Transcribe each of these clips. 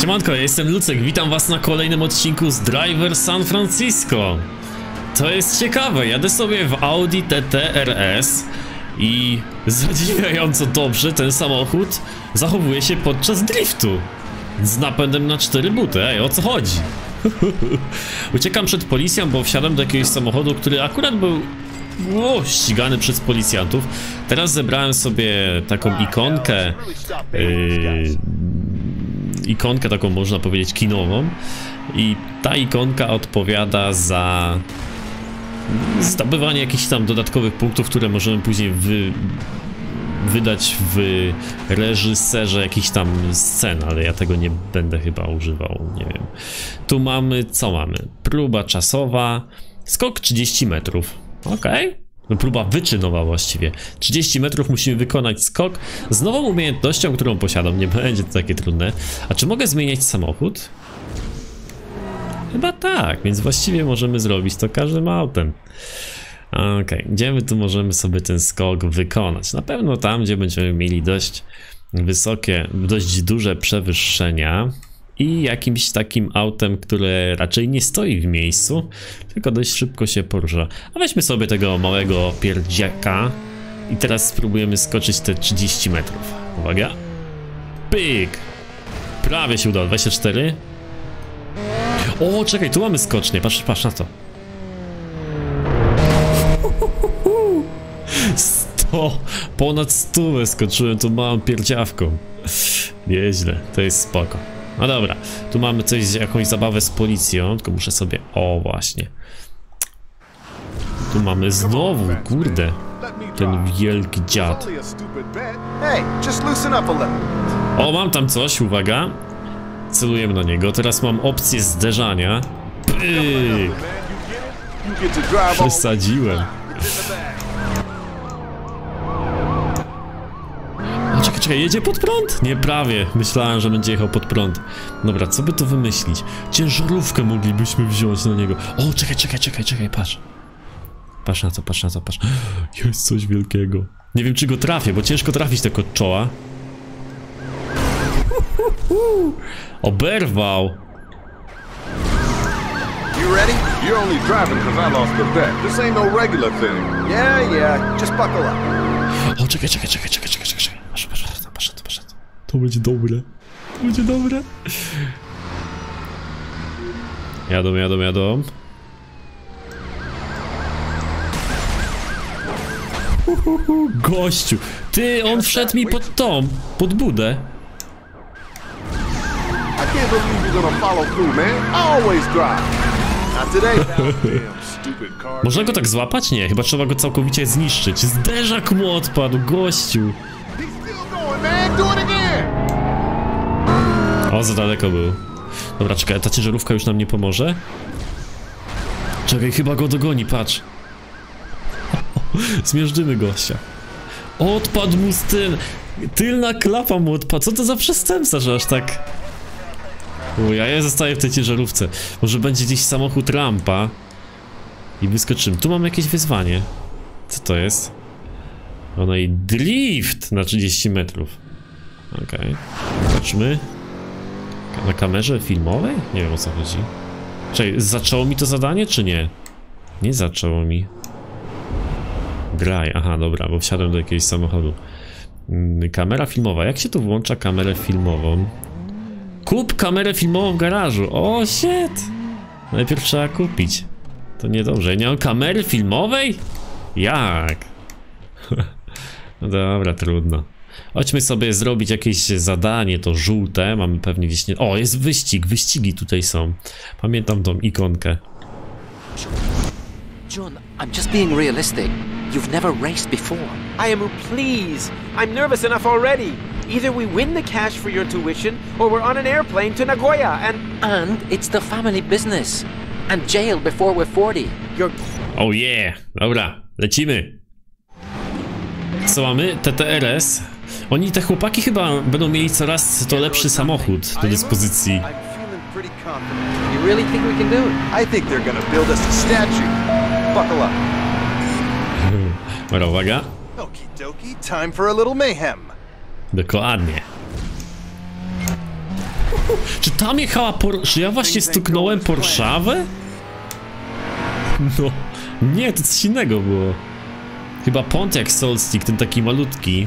Siemanko, ja jestem Lucek, witam was na kolejnym odcinku z Driver San Francisco. To jest ciekawe, jadę sobie w Audi TT RS i zadziwiająco dobrze ten samochód zachowuje się podczas driftu. Z napędem na cztery buty, ej, o co chodzi? Uciekam przed policją, bo wsiadam do jakiegoś samochodu, który akurat był o, ścigany przez policjantów. Teraz zebrałem sobie taką ikonkę yy, ikonkę taką można powiedzieć kinową i ta ikonka odpowiada za zdobywanie jakichś tam dodatkowych punktów, które możemy później wy, wydać w reżyserze jakichś tam scen, ale ja tego nie będę chyba używał, nie wiem. Tu mamy, co mamy? Próba czasowa, skok 30 metrów, okej. Okay. No próba wyczynowa właściwie. 30 metrów musimy wykonać skok z nową umiejętnością, którą posiadam. Nie będzie to takie trudne. A czy mogę zmieniać samochód? Chyba tak, więc właściwie możemy zrobić to każdym autem. Okej, okay. gdzie my tu możemy sobie ten skok wykonać? Na pewno tam, gdzie będziemy mieli dość wysokie, dość duże przewyższenia i jakimś takim autem, które raczej nie stoi w miejscu, tylko dość szybko się porusza. A weźmy sobie tego małego pierdziaka i teraz spróbujemy skoczyć te 30 metrów. Uwaga. Pyk! Prawie się udało, 24. O, czekaj, tu mamy skocznie, patrz, patrz na to. 100, ponad 100 skoczyłem tu małą pierdziawką. Nieźle, to jest spoko. No dobra, tu mamy coś, jakąś zabawę z policją, tylko muszę sobie... O, właśnie. Tu mamy znowu, kurde, ten wielki dziad. O, mam tam coś, uwaga. Celujemy na niego, teraz mam opcję zderzania. Pyk! Przesadziłem. Czekaj, jedzie pod prąd? Nie, prawie. Myślałem, że będzie jechał pod prąd. Dobra, co by tu wymyślić? Ciężarówkę moglibyśmy wziąć na niego. O, czekaj, czekaj, czekaj, czekaj, patrz. Patrz na to, patrz na to, patrz. Jest coś wielkiego. Nie wiem, czy go trafię, bo ciężko trafić tego czoła. Oberwał. You ready? You're only driving because I lost the bet. This ain't no regular thing. Yeah, yeah, just buckle up. O, czekaj, czekaj, czekaj, czekaj, czekaj, czekaj. Patrz, patrz, patrz, patrz, patrz. To będzie dobre. To będzie dobre. Jadą, jadą, jadą. Uhuhu, gościu, ty, on wszedł mi pod tą, pod budę. I can't believe you're gonna follow through, man. I always drive. Not today, pal. Damn stupid car. Można go tak złapać? Nie, chyba trzeba go całkowicie zniszczyć. Zderzak mu odpadł, gościu. He's still going, man. Do it again. O, za daleko był. Dobra, czekaj, ta ciężarówka już nam nie pomoże? Czekaj, chyba go dogoni, patrz. Zmierzymy gościa. Odpadł mu z. Tylna klapa mu odpadła. Co to za przestępca, że aż tak... Uj, a ja zostaję w tej ciężarówce. Może będzie gdzieś samochód rampa. I wyskoczymy. Tu mam jakieś wyzwanie. Co to jest? O, no i drift na 30 metrów. Okej. Okay. Zobaczmy. Na kamerze filmowej? Nie wiem o co chodzi. Czekaj, zaczęło mi to zadanie, czy nie? Nie zaczęło mi. Graj, aha, dobra, bo wsiadłem do jakiegoś samochodu. Mm, kamera filmowa. Jak się tu włącza kamerę filmową? Kup kamerę filmową w garażu. O, shit! Najpierw trzeba kupić. To niedobrze. Nie mam kamery filmowej? Jak? no dobra, trudno. Chodźmy sobie zrobić jakieś zadanie, to żółte. Mamy pewnie gdzieś nie... O, jest wyścig. Wyścigi tutaj są. Pamiętam tą ikonkę. John, I'm just being realistic. You've never raced before. I am please. I'm nervous enough already. Either we win the cash for your tuition, or we're on an airplane to Nagoya, and And it's the family business. And jail before we're 40. you're. Oh yeah! Dobra, lecimy. Co mamy? TTRS. Oni, te chłopaki chyba będą mieli coraz to lepszy samochód do dyspozycji. You really think we can do it? I think they're gonna build us a statue. Buckle up. Dobra, uwaga. Okie dokie, time for a little mayhem. Dokładnie. Czy tam jechała por... Czy ja właśnie stuknąłem Porszawę? No, nie, to coś innego było. Chyba Pontiac Solstick, ten taki malutki.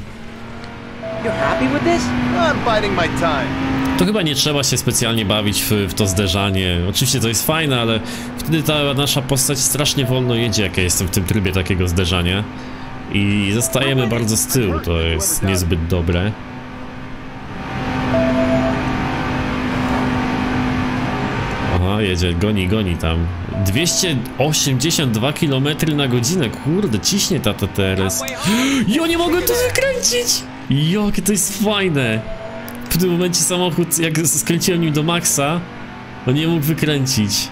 You're happy with this? I'm biding my time. To chyba nie trzeba się specjalnie bawić w, w to zderzanie. Oczywiście to jest fajne, ale wtedy ta nasza postać strasznie wolno jedzie, jak ja jestem w tym trybie takiego zderzania. I zostajemy bardzo z tyłu, to jest niezbyt dobre. Aha, jedzie, goni, goni tam. 282 km na godzinę, kurde, ciśnie ta TTRS. Ja nie mogę tu wykręcić! Jakie to jest fajne! W tym momencie samochód, jak skręciłem nim do maksa, on nie mógł wykręcić.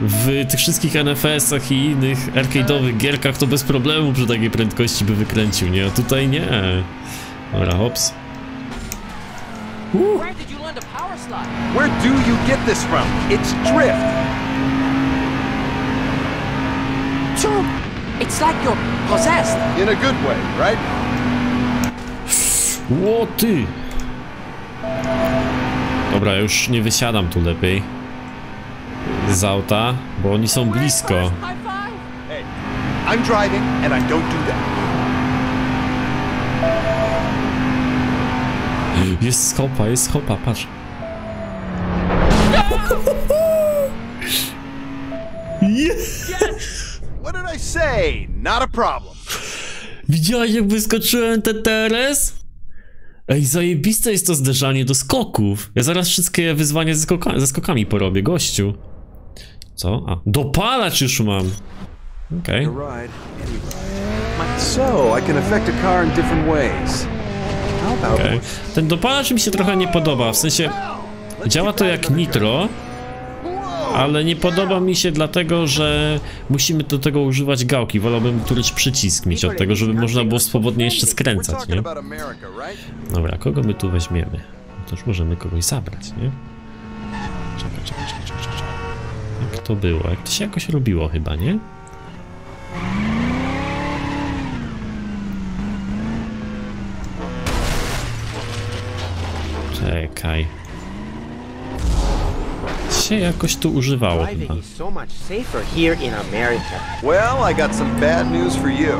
W tych wszystkich NFS-ach i innych arcade'owych gierkach to bez problemu przy takiej prędkości by wykręcił, nie? A tutaj nie. Dobra, hops. Where do you get this from? It's drift. It's like you're possessed. In a good way, right? Ło ty! Dobra, już nie wysiadam tu lepiej. Z auta, bo oni są blisko. High five. Hey, I'm driving and I don't do that. Jest skopa, jest skopa, patrz. Yes! What did I say? Not a problem. Widziałeś jak wyskoczyłem TTRS? Ej, zajebiste jest to zderzanie do skoków. Ja zaraz wszystkie wyzwania ze, skoka ze skokami porobię, gościu. Co? A, dopalacz już mam. Okej. ride, So, I can affect a car in different ways. Okej. Ten dopalacz mi się trochę nie podoba, w sensie działa to jak nitro, ale nie podoba mi się dlatego, że musimy do tego używać gałki. Wolałbym któryś przycisk mieć od tego, żeby można było swobodnie jeszcze skręcać, nie? Dobra, kogo my tu weźmiemy? No Toż możemy kogoś zabrać, nie? Czekaj, czekaj, czekaj, czekaj, czekaj. Jak to było? Jak to się jakoś robiło chyba, nie? Czekaj. Się jakoś tu używało chyba. Well, I got some bad news for you.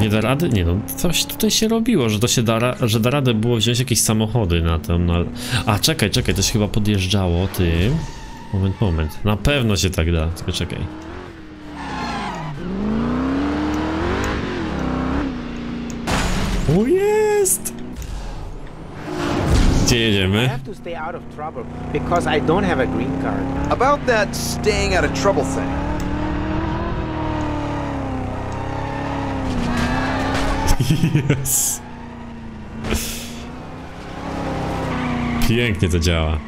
Nie da rady? Nie no, coś tutaj się robiło, że to się da, że da radę było wziąć jakieś samochody na tym, na... A, czekaj, czekaj, to się chyba podjeżdżało tym. Moment, moment. Na pewno się tak da, tylko czekaj. O, jest! Gdzie I jedziemy? have to stay out of trouble because I don't have a green card. About that staying out of trouble thing. Yes. Pięknie to działa.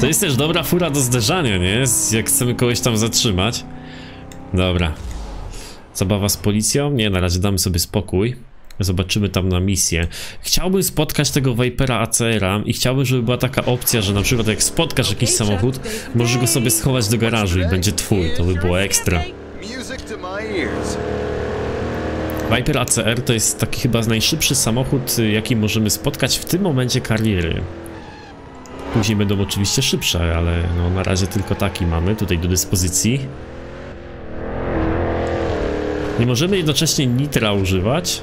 To jest też dobra fura do zderzania, nie? Jak chcemy kogoś tam zatrzymać. Dobra. Zabawa z policją? Nie, na razie damy sobie spokój. Zobaczymy tam na misję. Chciałbym spotkać tego Vipera ACR-a i chciałbym, żeby była taka opcja, że na przykład jak spotkasz jakiś samochód, możesz go sobie schować do garażu i będzie twój. To by było ekstra. Viper ACR to jest taki chyba najszybszy samochód, y, jaki możemy spotkać w tym momencie kariery. Później będą oczywiście szybsze, ale no na razie tylko taki mamy tutaj do dyspozycji. Nie możemy jednocześnie nitra używać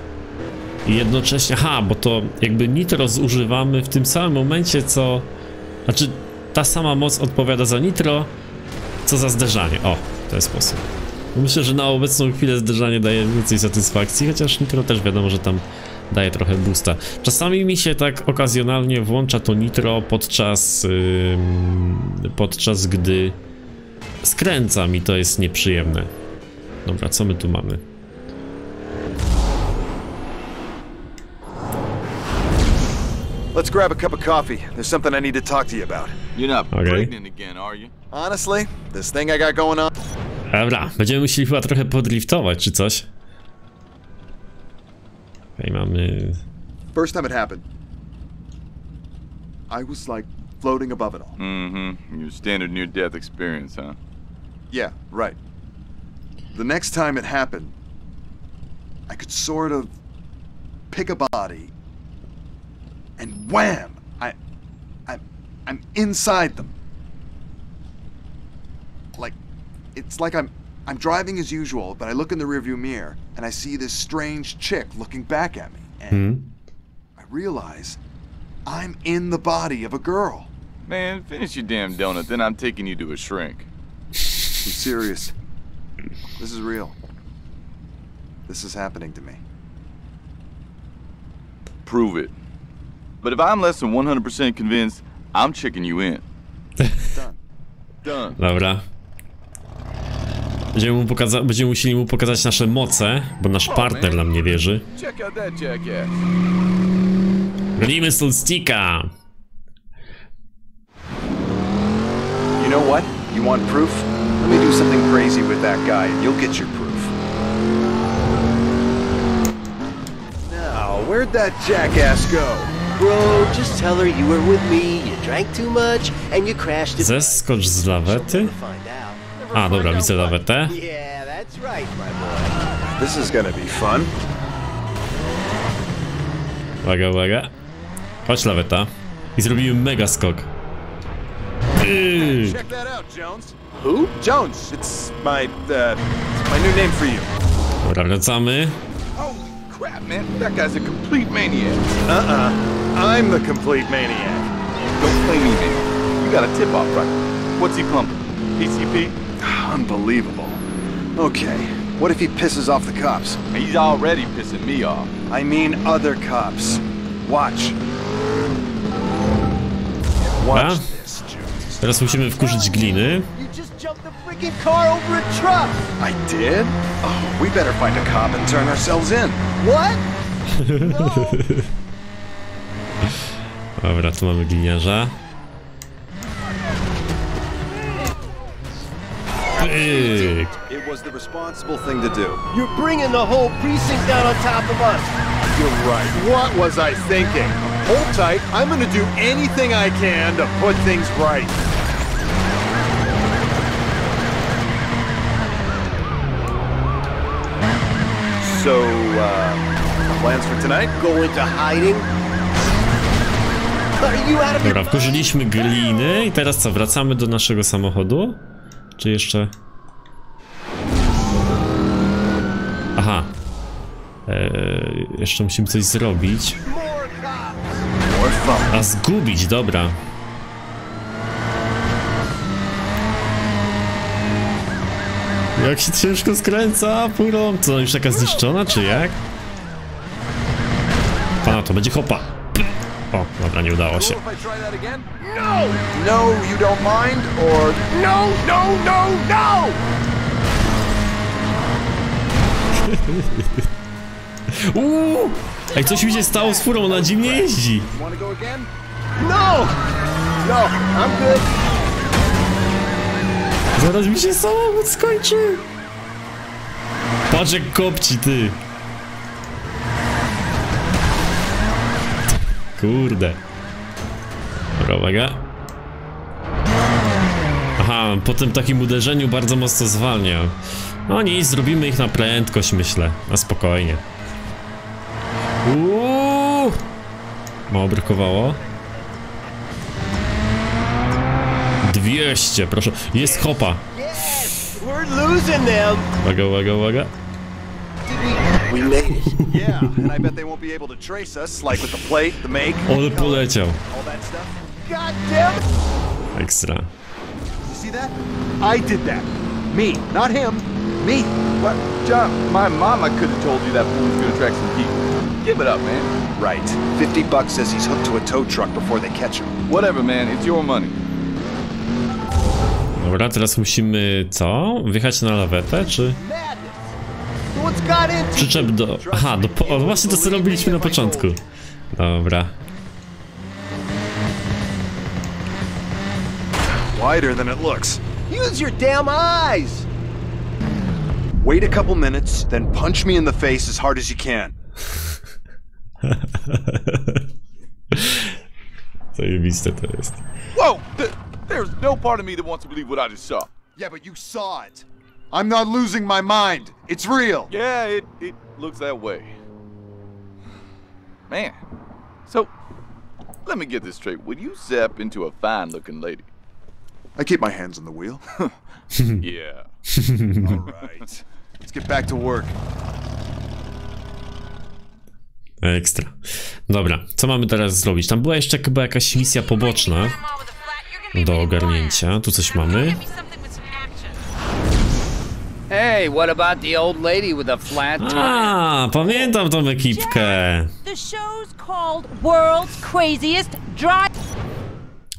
i jednocześnie, aha, bo to jakby nitro zużywamy w tym samym momencie co, znaczy ta sama moc odpowiada za nitro, co za zderzanie. O, w ten sposób. Myślę, że na obecną chwilę zderzanie daje więcej satysfakcji, chociaż nitro też wiadomo, że tam daje trochę boosta. Czasami mi się tak okazjonalnie włącza to nitro podczas ym, podczas gdy skręcam i to jest nieprzyjemne. Dobra, co my tu mamy? Let's grab a cup of coffee. There's something I need to talk to you about. You're not Okay. pregnant again, are you? Honestly, this thing I got going on. Dobra, będziemy musieli chyba trochę podriftować, czy coś. Okej, mamy... First time it happened, I was like floating above it all. Mm-hmm. Your standard near-death experience, huh? Yeah, right. The next time it happened, I could sort of pick a body, and wham! I, I, I'm inside them. Like, it's like I'm, I'm driving as usual, but I look in the rearview mirror and I see this strange chick looking back at me, and Hmm? I realize I'm in the body of a girl. Man, finish your damn donut, then I'm taking you to a shrink. I'm serious. This is real. This is happening to me. Prove it. But if I'm less than 100% convinced, I'm checking you in. Done. Done. Dobra. Będziemy, mu pokaza- będziemy musieli mu pokazać nasze moce, bo nasz partner nam nie wierzy. Check out that jackass. Gonimy Solstika! You know what? You want proof? Let me do something crazy with that guy, and you'll get your proof. Now, where'd that jackass go? Bro, just tell her you were with me, you drank too much, and you crashed it. Zeskocz z lawety? Find out. A, dobra, widzę lawetę. Yeah, that's right, my boy. This is gonna be fun. Uwaga, uwaga. Chodź laweta. I zrobimy mega skok. Check that out, Jones. Who? Jones. It's my, uh, it's my new name for you. Dobra, wracamy. Holy crap, man. That guy's a complete maniac. Uh-uh. I'm the complete maniac. Don't play me, man. You got a tip-off, right? What's he pumping? PCP? Unbelievable. Okay, what if he pisses off the cops? He's already pissing me off. I mean other cops. Watch. Watch this. Teraz musimy wkurzyć gliny. You jumped the freaking car over a truck. I did? Oh, we better find a cop and turn ourselves in. What? Dobra, tu mamy gliniarza. Pyk. It was the responsible thing to do. You're bringing the whole precinct down on top of us. You're right. What was I thinking? Hold tight. I'm gonna do anything I can to put things right. So, uh, plans for tonight? Go into hiding? Are you out of your Dobra, wkurzyliśmy gliny i teraz co, wracamy do naszego samochodu? Czy jeszcze... Aha. Eee, jeszcze musimy coś zrobić. A zgubić, dobra. Jak się ciężko skręca pórą. Co, już taka zniszczona, czy jak? Pana, to będzie hopa. O, dobra, nie udało się. No, you don't mind? Or No, no, no, no! Uuu! Ej, coś mi się stało z furą, ona dziwnie jeździ. No! No, I'm good. Zaraz mi się samochód skończy. Patrz jak kopci, ty. Kurde. Dobra, uwaga. Aha, po tym takim uderzeniu bardzo mocno zwalnia. No nic, zrobimy ich na prędkość, myślę. Na spokojnie. Uuu! Mało brakowało. 200, proszę. Jest hopa. We're losing them. Uwaga, uwaga, uwaga. We made it. Yeah, and I bet they won't be able to trace us, like with the plate, the make, Ale poleciał. all that stuff. God damn it. Ekstra. You see that? I did that. Me, not him. Me. What? John, my mama could have told you that fool was gonna track some people. Give it up, man. Right. 50 bucks says he's hooked to a tow truck before they catch him. Whatever, man. It's your money. Dobra, teraz musimy co? Wjechać na lawetę, czy przyczep do... Aha, do... po- O, właśnie to co robiliśmy na początku. Dobra. Wider than it looks. Use your damn eyes. Wait a couple minutes, then punch me in the face as hard as you can. Zajebiste to jest. Whoa! Th- there's no part of me that wants to believe what I just saw. Yeah, but you saw it. I'm not losing my mind. It's real. Yeah, it, it looks that way. Man. So, let me get this straight. Would you zap into a fine looking lady? I keep my hands on the wheel. yeah. All right. Let's get back to work. Ekstra. Dobra, co mamy teraz zrobić? Tam była jeszcze chyba jakaś misja poboczna do ogarnięcia. Tu coś mamy. Hey, what about the old lady with the flat tire? A, pamiętam tą ekipkę. The show's called World's Craziest Drive.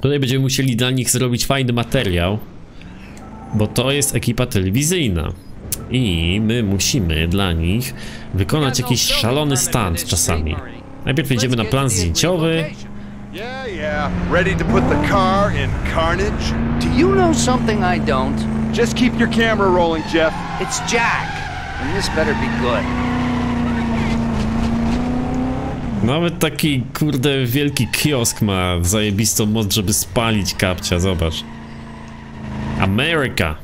Tutaj będziemy musieli dla nich zrobić fajny materiał, bo to jest ekipa telewizyjna. I my musimy dla nich wykonać jakiś szalony stunt czasami. Najpierw jedziemy na plan zdjęciowy. Yeah, yeah. Ready to put the car in carnage? Do you know something I don't? Just keep your camera rolling, Jeff. It's Jack, and this better be good. Nawet taki kurde wielki kiosk ma zajebistą moc, żeby spalić kapcia, zobacz. America.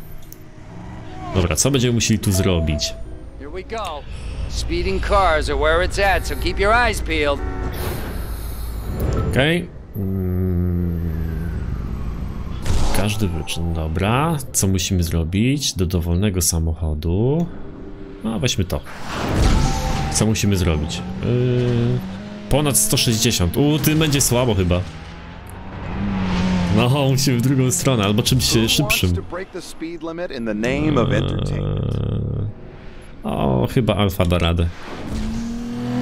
Dobra, co będziemy musieli tu zrobić? Here we go. Speeding cars are where it's at, so keep your eyes peeled. Okej. Mm. Każdy wyczyn, dobra. Co musimy zrobić? Do dowolnego samochodu. No, weźmy to. Co musimy zrobić? Yy, ponad 160. U, tym będzie słabo chyba. No, musimy w drugą stronę, albo czymś szybszym. Eee, o, chyba Alfa da radę.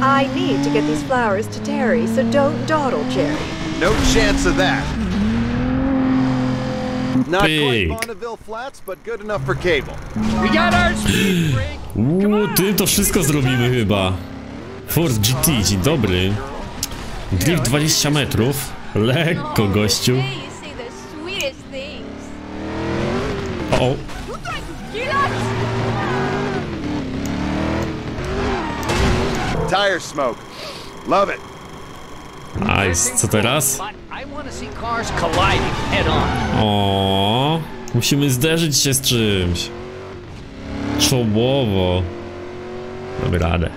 I need to get these flowers to Terry, so don't dawdle, Jerry. No chance of that. Not quite Big. Bonneville Flats, but good enough for cable. We got our speed break. Uuu, ty to wszystko zrobimy chyba. Ford GT, dzień dobry. Drift 20 metrów. Lekko, gościu. o. Tire smoke. Love it. Nice, co teraz? O, musimy zderzyć się z czymś. Czołowo. Mamy radę.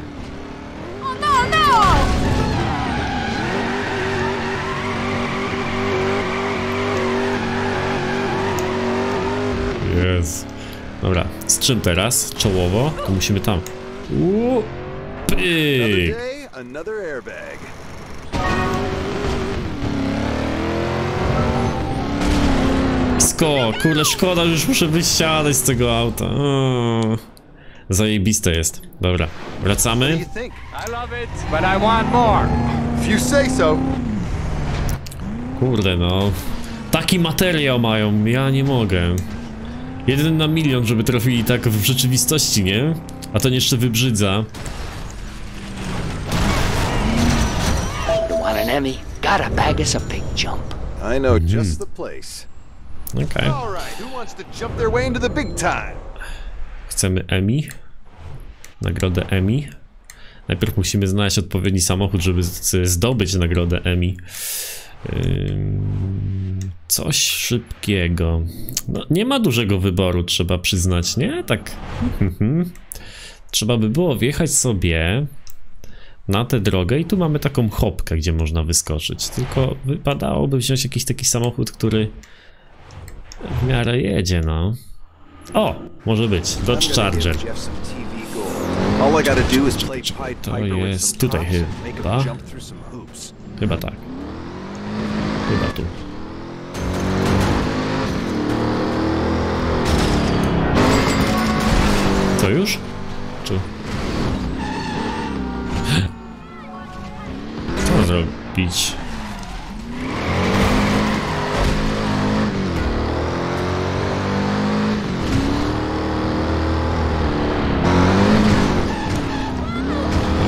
Jest. Dobra, z czym teraz? Czołowo? To musimy tam. Uuu. Another Pyk. day, another airbag. Sko, kurde, szkoda, że już muszę wysiadać z tego auta. O, zajebiste jest. Dobra, wracamy. Kurde, no. Taki materiał mają, ja nie mogę. Jeden na milion, żeby trafili tak w rzeczywistości, nie? A to jeszcze wybrzydza. Emmy? Gotta bag us a big jump. I know just the place. Okej. All right, who wants to jump their way into the big time? Chcemy Emmy. Nagrodę Emmy. Najpierw musimy znaleźć odpowiedni samochód, żeby zdobyć nagrodę Emmy. Coś szybkiego. No, nie ma dużego wyboru, trzeba przyznać, nie? Tak. Mhm. Trzeba by było wjechać sobie na tę drogę i tu mamy taką chopkę, gdzie można wyskoczyć. Tylko wypadałoby wziąć jakiś taki samochód, który w miarę jedzie, no. O, może być. Dodge Charger. To jest tutaj chyba. Chyba tak. Chyba tu. To już? Zrobić?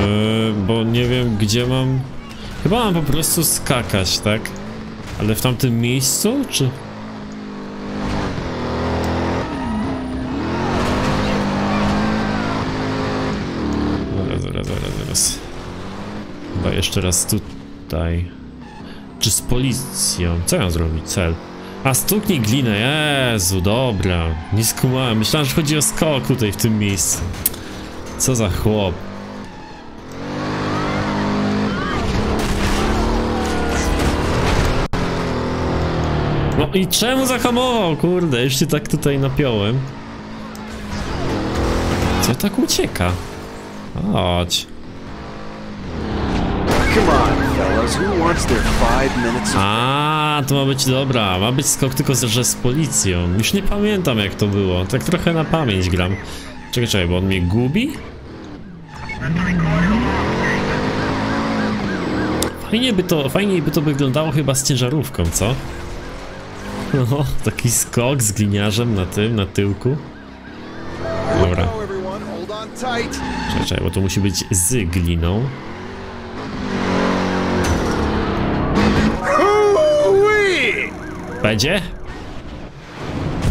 Yy, bo nie wiem gdzie mam... Chyba mam po prostu skakać, tak? Ale w tamtym miejscu, czy... Zaraz, zaraz, zaraz, zaraz. Chyba jeszcze raz tutaj. Czy z policją? Co ja zrobić? Cel. A stuknij glinę, Jezu, dobra. Nie skumałem, myślałem, że chodzi o skok tutaj w tym miejscu. Co za chłop. No i czemu zahamował? Kurde, już się tak tutaj napiąłem. Co tak ucieka? Chodź. A, to ma być dobra. Ma być skok tylko z, że z policją. Już nie pamiętam jak to było. Tak trochę na pamięć gram. Czekaj, czekaj, bo on mnie gubi? Fajnie by to, fajniej by to wyglądało chyba z ciężarówką, co? No, taki skok z gliniarzem na tym, na tyłku. Dobra. Czekaj, czekaj, bo to musi być z gliną. Będzie?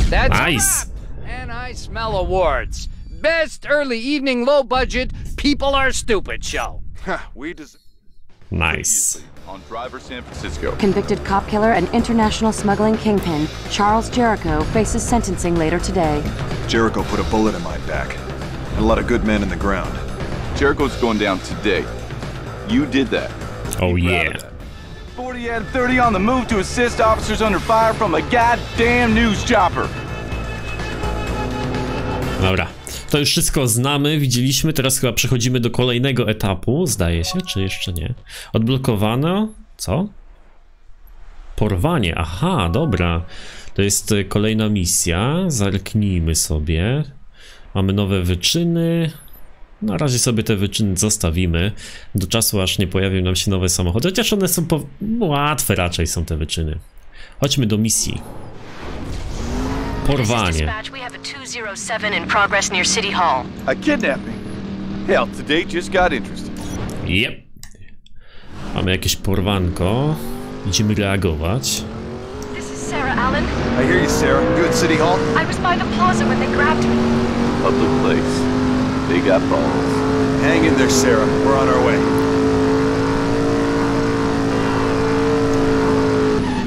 That's Nice. And I smell awards. Best early evening low budget people are stupid show. we just Nice. on Driver San Francisco. Convicted cop killer and international smuggling kingpin, Charles Jericho faces sentencing later today. Jericho put a bullet in my back. And a lot of good men in the ground. Jericho's going down today. You did that. Oh yeah. 40 out of 30 on the move to assist officers under fire from a goddamn news chopper. Dobra. To już wszystko znamy, widzieliśmy, teraz chyba przechodzimy do kolejnego etapu, zdaje się, czy jeszcze nie? Odblokowano, co? Porwanie, aha, dobra. To jest e, kolejna misja, zerknijmy sobie. Mamy nowe wyczyny. Na razie sobie te wyczyny zostawimy, do czasu aż nie pojawią nam się nowe samochody, chociaż one są po... łatwe raczej są te wyczyny. Chodźmy do misji. Porwanie. Dispatch, we have a 207 in progress near City Hall. A kidnapping. Hell, today just got interesting. Yep. Mamy jakieś porwanko. Idziemy reagować. This is Sarah Allen. I hear you, Sarah. You at City Hall? I was by the plaza when they grabbed me. Public place. They got balls. Hang in there, Sarah. We're on our way.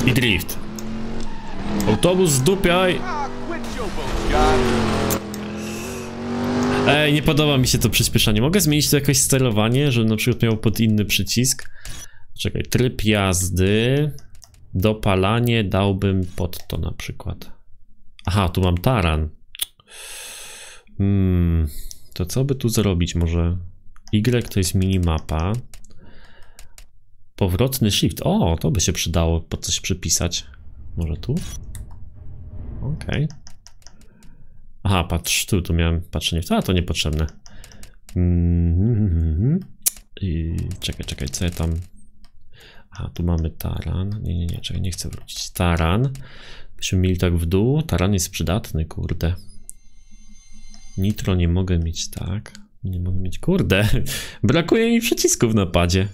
I drift. Autobus zdupiaj! Ej, nie podoba mi się to przyspieszanie. Mogę zmienić tu jakoś sterowanie, żeby na przykład miał pod inny przycisk. Czekaj, tryb jazdy. Dopalanie dałbym pod to na przykład. Aha, tu mam taran. Hmm, to co by tu zrobić? Może Y to jest minimapa. Powrotny shift. O, to by się przydało pod coś przypisać. Może tu? Okej. Aha, patrz, tu, tu miałem patrzenie a to niepotrzebne. Mhm. I czekaj, czekaj, co ja tam... Aha, tu mamy taran. Nie, nie, nie, czekaj, nie chcę wrócić. Taran. Byśmy mieli tak w dół. Taran jest przydatny, kurde. Nitro nie mogę mieć tak. Nie mogę mieć, kurde. Brakuje mi przycisków na padzie.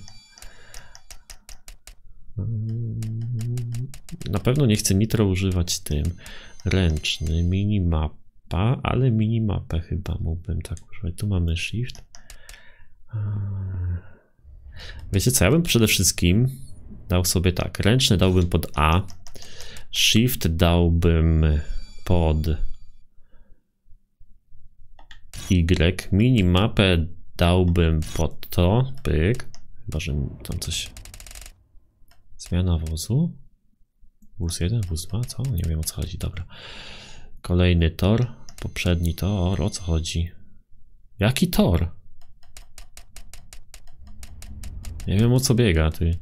Na pewno nie chcę nitro używać tym. Ręczny, minimapa, ale minimapę chyba mógłbym tak używać. Tu mamy shift. Wiecie co, ja bym przede wszystkim dał sobie tak. Ręczny dałbym pod A. Shift dałbym pod Y. Minimapę dałbym pod to. Pyk. Chyba, że tam coś... Zmiana wozu. Wóz 1, wóz 2, co? Nie wiem o co chodzi, dobra. Kolejny tor. Poprzedni tor, o co chodzi? Jaki tor? Nie wiem o co biega, ty.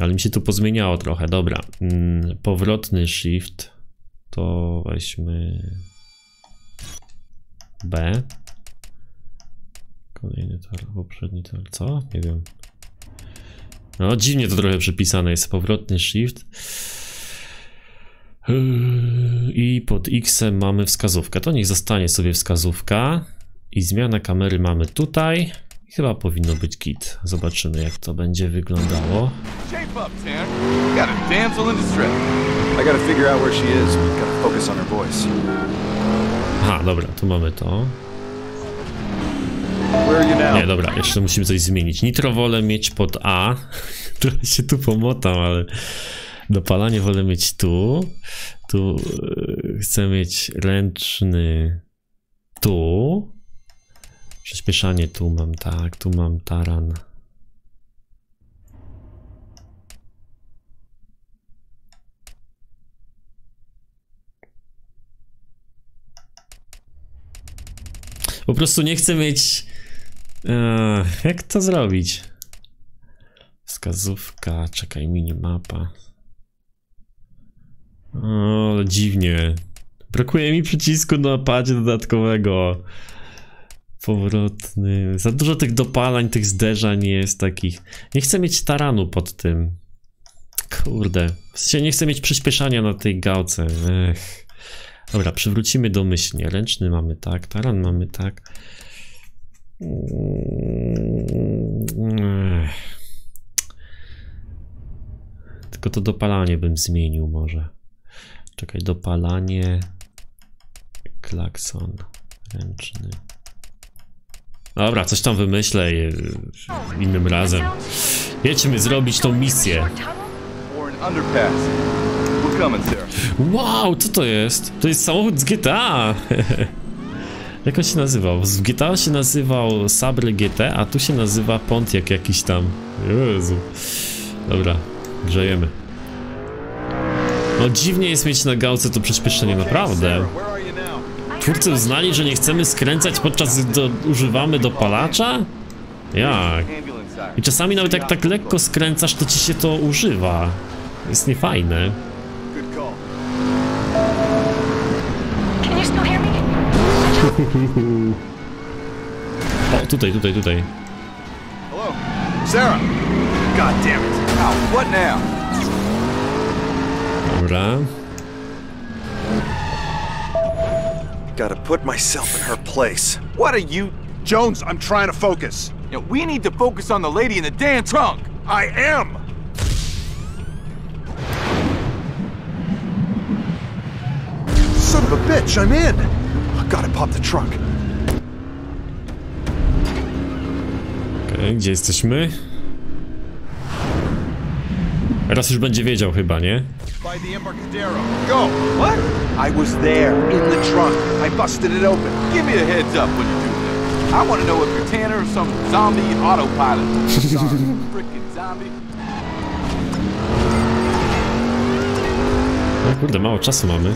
Ale mi się tu pozmieniało trochę, dobra. Mm, powrotny shift. To weźmy... B. Kolejny tor, poprzedni tor, co? Nie wiem. No, dziwnie to trochę przypisane jest. Powrotny shift. Yy, I pod X mamy wskazówkę. To niech zostanie sobie wskazówka. I zmiana kamery mamy tutaj. Chyba powinno być kit. Zobaczymy jak to będzie wyglądało. Aha, dobra, tu mamy to. Nie, dobra, jeszcze musimy coś zmienić. Nitro wolę mieć pod A. Trochę się tu pomotam, ale dopalanie wolę mieć tu. Tu e, chcę mieć ręczny tu. Przyspieszanie tu mam, tak, tu mam taran. Po prostu nie chcę mieć Eee, jak to zrobić? Wskazówka, czekaj, minimapa. O, dziwnie. Brakuje mi przycisku na padzie dodatkowego. Powrotny. Za dużo tych dopalań, tych zderzań jest takich. Nie chcę mieć taranu pod tym. Kurde. W sensie nie chcę mieć przyspieszania na tej gałce. Ech. Dobra, przywrócimy domyślnie. Ręczny mamy tak, taran mamy tak. Tylko to dopalanie bym zmienił może. Czekaj, dopalanie. Klakson. Ręczny. Dobra, coś tam wymyślę yy, innym razem. Jedźmy zrobić tą misję. Wow, co to jest? To jest samochód z GTA. Jak on się nazywał? Z GTA się nazywał Sabre GT, a tu się nazywa Pontiac jakiś tam. Jezu. Dobra, grzejemy. No dziwnie jest mieć na gałce to przyspieszenie, naprawdę. Twórcy uznali, że nie chcemy skręcać podczas gdy używamy dopalacza? Jak? I czasami nawet jak tak lekko skręcasz, to ci się to używa. Jest niefajne. O, tutaj, tutaj, tutaj. Hello? Sarah! God damn it. Ow, what now? Dobra. Gotta put myself in her place. What are you... Jones, I'm trying to focus. You know, we need to focus on the lady in the damn trunk. I am! Son of a bitch, I'm in! Gotta pop the trunk. Okej, gdzie jesteśmy? Teraz już będzie wiedział chyba, nie? By the Embarcadero. Go! What? I was there, in the trunk. I busted it open. Give me a heads up when you do that. I want to know if you're Tanner or some zombie autopilot. Freaking zombie. No kurde, mało czasu mamy.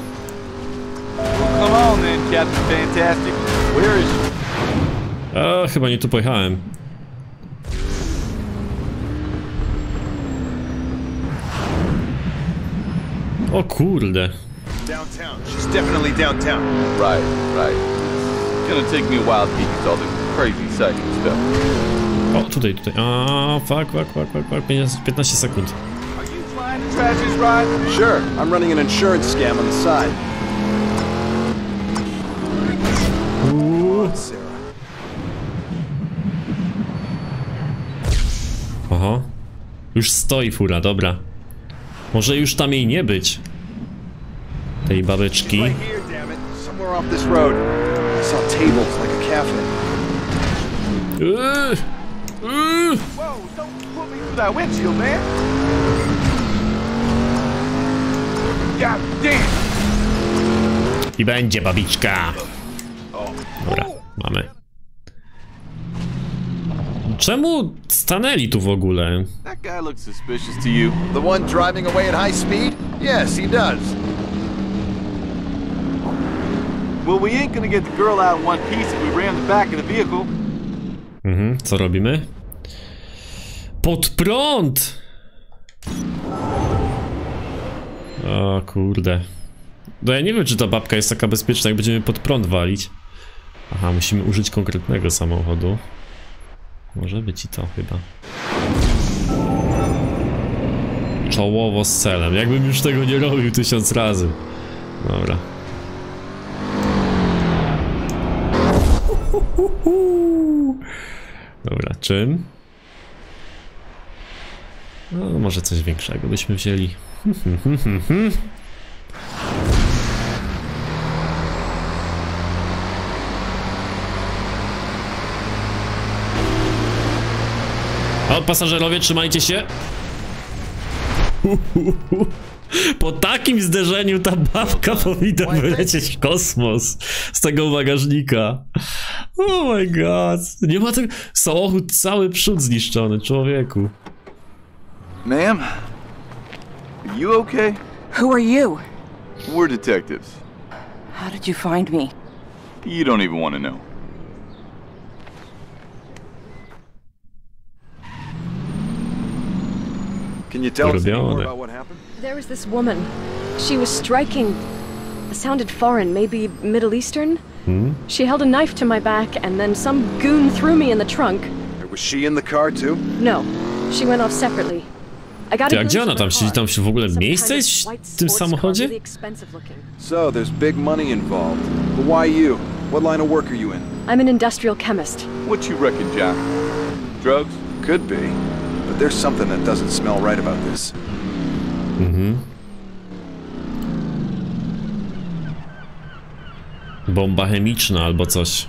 Come on then, Captain Fantastic. Where is she? O, chyba nie tu pojechałem. O kurde. Downtown. She's definitely downtown. Right, right. It's gonna take me a while to get used to all the crazy psychic stuff. O, tutaj, tutaj. A, fuck, fuck, fuck, fuck, fuck. 15 sekund. Flying to trash this ride? Sure, I'm running an insurance scam on the side. Aha. Już stoi fura, dobra. Może już tam jej nie być. Tej babeczki. Eee, eee. I będzie babiczka. Mamy. Czemu stanęli tu w ogóle? That guy looks suspicious to you. The one driving away at high speed? Yes, he does. Well, we ain't gonna get the girl out in one piece if we ram the back of the vehicle. Mhm, co robimy? Pod prąd! O kurde. No ja nie wiem, czy ta babka jest taka bezpieczna, jak będziemy pod prąd walić. Aha, musimy użyć konkretnego samochodu. Może być i to chyba. Czołowo z celem. Jakbym już tego nie robił tysiąc razy. Dobra. Dobra, czym? No, może coś większego byśmy wzięli. Pasażerowie, trzymajcie się. Po takim zderzeniu ta babka powinna wylecieć w kosmos z tego bagażnika. Oh my god. Nie ma tego... Samochód cały przód zniszczony, człowieku. Ma'am? Are you okay? Who are you? We're detectives. How did you find me? You don't even want to know. Can you tell us more about what happened? There was this woman. She was striking. Sounded foreign, maybe Middle Eastern? Hmm? She held a knife to my back, and then some goon threw me in the trunk. Was she in the car too? No, she went off separately. I got Ty, a a glimpse gdzie ona of her tam siedzi? Tam się w ogóle Some miejsce jest w tym samochodzie? Really expensive looking. So, there's big money involved. But why you? What line of work are you in? I'm an industrial chemist. What you reckon, Jack? Drugs? Could be. There's something that doesn't smell right about this. Mhm. Bomba chemiczna albo coś.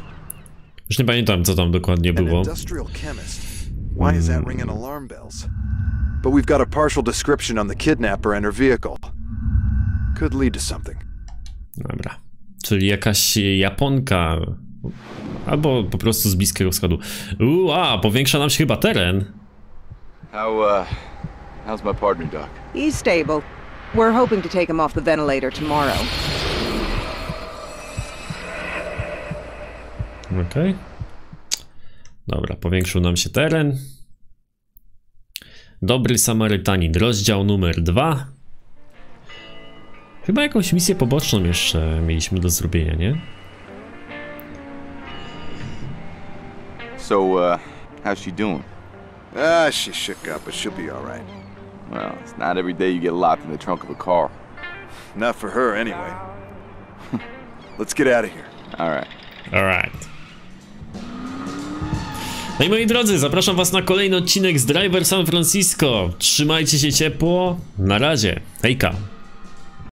Już nie pamiętam, co tam dokładnie było. Why is that ringing alarm bells? But we've got a partial description on the kidnapper and her vehicle. Could lead to something. Dobra. Czyli jakaś Japonka. Albo po prostu z Bliskiego Wschodu. Uuu, a, powiększa nam się chyba teren. How, uh, how's my partner, Doc? He's stable. We're hoping to take him off the ventilator tomorrow. Okej. Dobra, powiększył nam się teren. Dobry Samarytanin, rozdział numer dwa. Chyba jakąś misję poboczną jeszcze mieliśmy do zrobienia, nie? So, uh, how's she doing? Ah, she's shook up, but she'll be alright. Well, it's not every day you get locked in the trunk of a car. Not for her, anyway. Let's get out of here. Alright. Alright. No i moi drodzy, zapraszam was na kolejny odcinek z Driver San Francisco. Trzymajcie się ciepło. Na razie. Hejka.